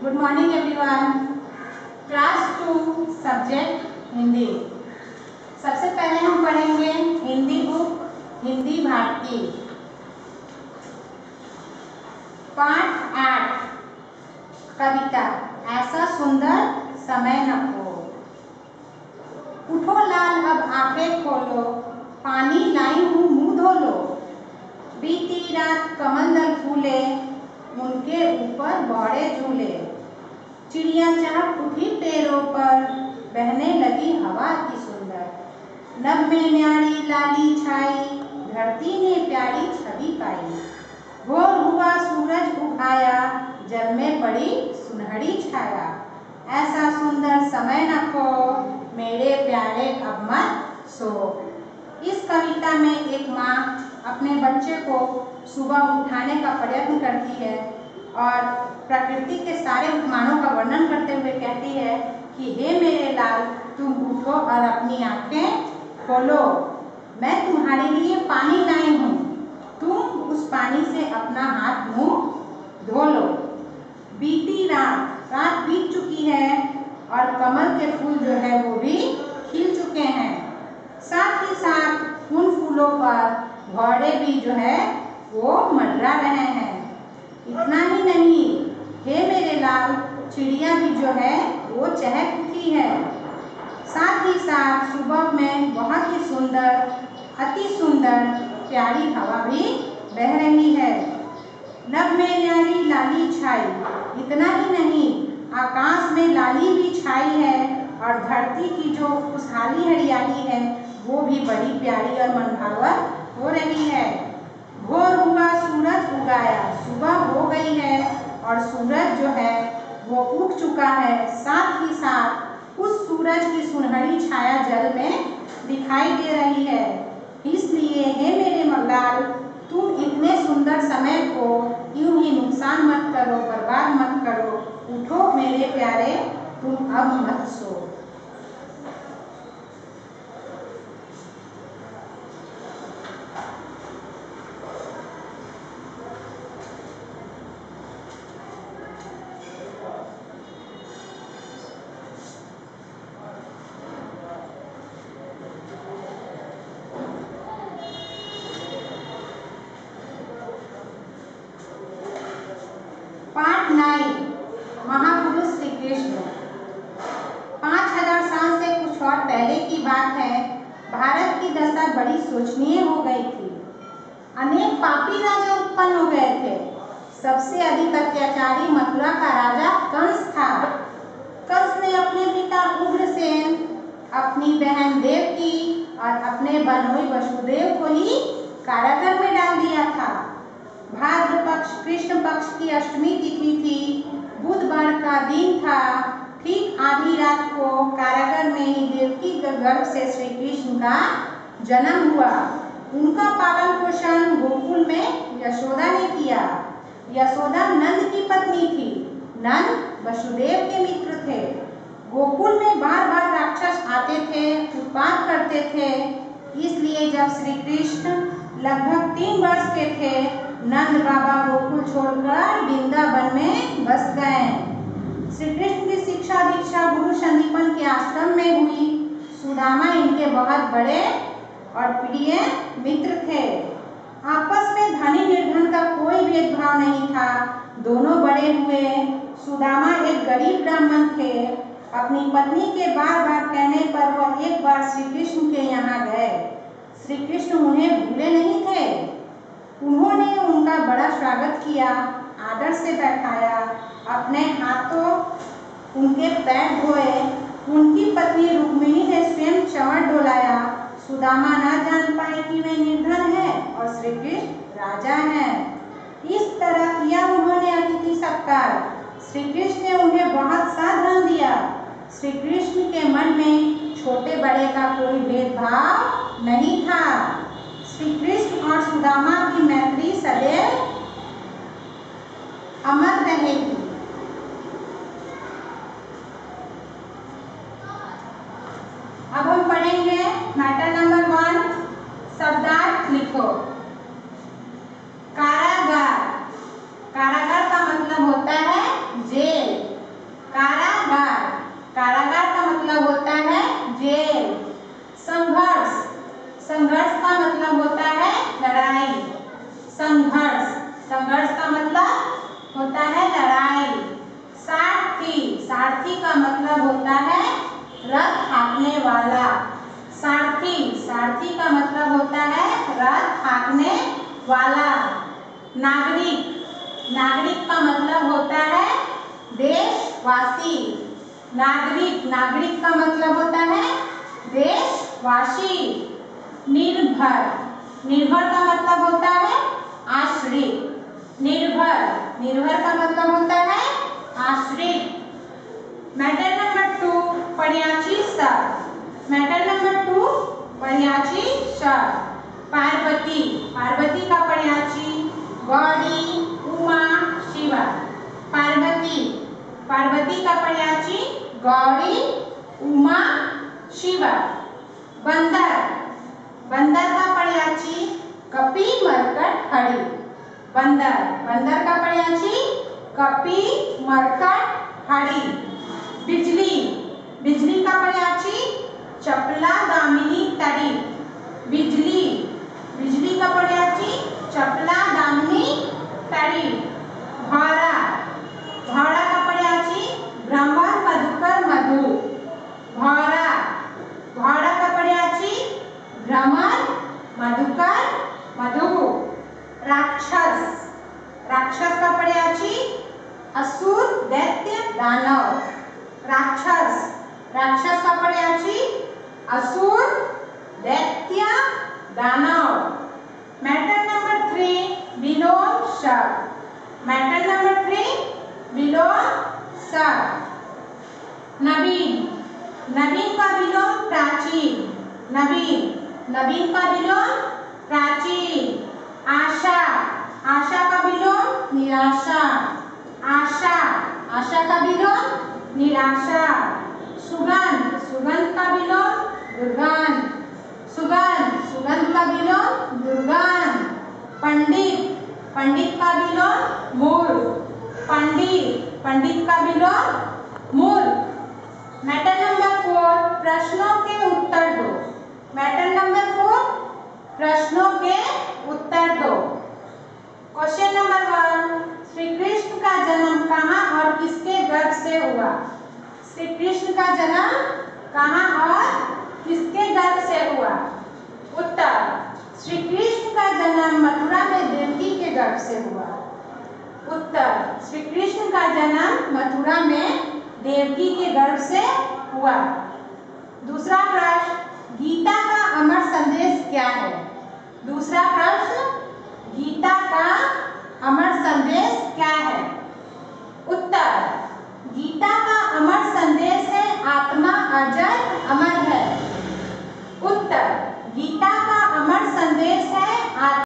Good morning everyone class two subject Hindi सबसे पहले हम पढ़ेंगे हिंदी बुक हिंदी भारती. पाठ आठ, कविता. ऐसा सुंदर समय न हो. उठो लाल, अब आँखें खोलो. पानी लाई हूँ, मुँह धो लो. बीती रात कमल फूले. उनके ऊपर बौड़े झूले. चिड़िया चहक उठी पैरों पर, बहने लगी हवा की सुंदर। नभ में न्यारी लाली छाई, धरती ने प्यारी छवि पाई। भोर हुआ सूरज उठाया, जल में पड़ी सुनहरी छाया। ऐसा सुंदर समय न खो मेरे प्यारे अब मत सो। इस कविता में एक माँ अपने बच्चे को सुबह उठाने का प्रयत्न करती है। और प्रकृति के सारे उपमानों का वर्णन करते हुए कहती है कि, हे मेरे लाल, तुम उठो और अपनी आँखें खोलो। मैं तुम्हारे लिए पानी लाई हूँ। तुम उस पानी से अपना हाथ मुँह धो लो। बीती रात रात बीत चुकी है और कमल के फूल जो है वो भी खिल चुके हैं। साथ ही साथ उन फूलों पर घोड़े भी जो है वो मंडरा रहे हैं। इतना ही नहीं। हे मेरे लाल चिड़िया भी जो है, वो चहक उठी है। साथ ही साथ सुबह में बहुत ही सुंदर, अति सुंदर, प्यारी हवा भी बह रही है। नभ में न्यारी लाली छाई, इतना ही नहीं, आकाश में लाली भी छाई है और धरती की जो खुशहाली हरियाली है, वो भी बड़ी प्यारी और मनभावक हो रही है। भोर हुआ, सूरज उगाया। सुबह हो गई है और सूरज जो है, वो उग चुका है। साथ ही साथ उस सूरज की सुनहरी छाया जल में दिखाई दे रही है। इसलिए, हे मेरे लाल तुम इतने सुंदर समय को यूँ ही नुकसान मत करो, बर्बाद मत करो। उठो मेरे प्यारे, तुम अब मत सो। नाइन महापुरुष श्री कृष्ण पाँच हज़ार साल से कुछ और पहले की बात है। भारत की दशा बड़ी शोचनीय हो गई थी। अनेक पापी राजा उत्पन्न हो गए थे। सबसे अधिक अत्याचारी मथुरा का राजा कंस था। कंस ने अपने पिता उग्रसेन अपनी बहन देवकी और अपने बनोई वसुदेव को ही कारागार में डाल दिया था। भाद्र पक्ष कृष्ण पक्ष की अष्टमी तिथि थी। बुधवार का दिन था। ठीक आधी रात को कारागार में ही देवकी के गर्भ से श्री कृष्ण का जन्म हुआ। उनका पालन पोषण गोकुल में यशोदा ने किया। यशोदा नंद की पत्नी थी। नंद वसुदेव के मित्र थे। गोकुल में बार बार राक्षस आते थे उत्पात करते थे। इसलिए जब श्री कृष्ण लगभग तीन वर्ष के थे नंद बाबा गोकुल छोड़कर वृंदावन में बस गए। श्री कृष्ण की शिक्षा दीक्षा गुरु संदीपन के आश्रम में हुई। सुदामा इनके बहुत बड़े और प्रिय मित्र थे। आपस में धनी निर्धन का कोई भेदभाव नहीं था। दोनों बड़े हुए। सुदामा एक गरीब ब्राह्मण थे। अपनी पत्नी के बार बार कहने पर वह एक बार श्री कृष्ण के यहाँ गए। श्री कृष्ण उन्हें भूले नहीं थे। उन्होंने उनका बड़ा स्वागत किया, आदर से बैठाया, अपने हाथों उनके पैर धोए, उनकी पत्नी रुक्मिणी ने स्वयं चवर डोलाया, सुदामा न जान पाए कि वे निर्धन है और श्री कृष्ण राजा हैं। इस तरह किया उन्होंने अतिथि सत्कार। श्री कृष्ण ने उन्हें बहुत सा धन दिया। श्री कृष्ण के मन में छोटे बड़े का कोई भेदभाव नहीं था। श्री कृष्ण और सुदामा की मैत्री सदैव अमर रहेगी अब हम पढ़ेंगे मैटर नंबर वन शब्दार्थ लिखो कारागार कारागार का मतलब होता है जेल सारथी का मतलब होता है रथ हाँकने वाला। सारथी सारथी का मतलब होता है रथ हाँकने वाला। नागरिक नागरिक का मतलब होता है देशवासी। नागरिक नागरिक का मतलब होता है देशवासी। निर्भर निर्भर का मतलब होता है आश्रित। निर्भर निर्भर का मतलब होता है आश्रित। मैटर नंबर टू पर्याची शब्द मैटर नंबर टू पर्याची शब्द पार्वती पार्वती का पर्याची गौरी उमा शिवा पार्वती पार्वती का पर्याची गौरी उमा शिवा बंदर बंदर का पर्याची कपी मरकट हड़ी बंदर बंदर का पर्याची कपी मरकट हड़ी बिजली। बिजली का पर्याची चपला दामिनी तड़ी। बिजली का पर्याची चपला दामिनी तड़ी भाड़ा भाड़ा का पर्याची भ्रमर मधुकर मधु भाड़ा भाड़ा का पर्याची भ्रमर मधुकर मधु राक्षस राक्षस का पर्याची असुर दैत्य दानव राक्षस राक्षस का पर्याची असुर, दैत्य, दानव। मैटर नंबर थ्री विलोम शब्द मैटर नंबर थ्री विलोम शब्द नवीन। नवीन का विलोम प्राचीन। नवीन। नवीन का विलोम प्राचीन। आशा। आशा का विलोम निराशा। आशा। आशा का विलोम निराशा। सुगंध। सुगंध का विलोम दुर्गंध सुगंध सुगंध का विलोम दुर्गंध पंडित। पंडित का विलोम मूर्ख पंडित। पंडित का विलोम मूर्ख मैटर नंबर फोर, प्रश्नों के उत्तर दो। मैटर नंबर फोर, प्रश्नों के उत्तर दो। Question number one Shri Krishna का जन्म कहाँ और किसके गर्भ से हुआ? श्री कृष्ण का जन्म कहाँ और किसके गर्भ से हुआ? उत्तर श्री कृष्ण का जन्म मथुरा में देवकी के गर्भ से हुआ। उत्तर श्री कृष्ण का जन्म मथुरा में देवकी के गर्भ से हुआ। दूसरा प्रश्न, गीता का अमर संदेश क्या है? दूसरा प्रश्न